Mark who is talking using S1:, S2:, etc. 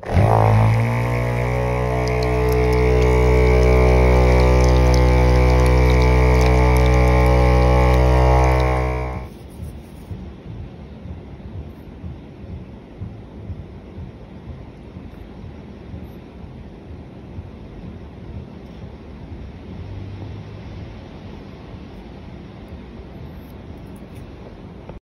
S1: Bye.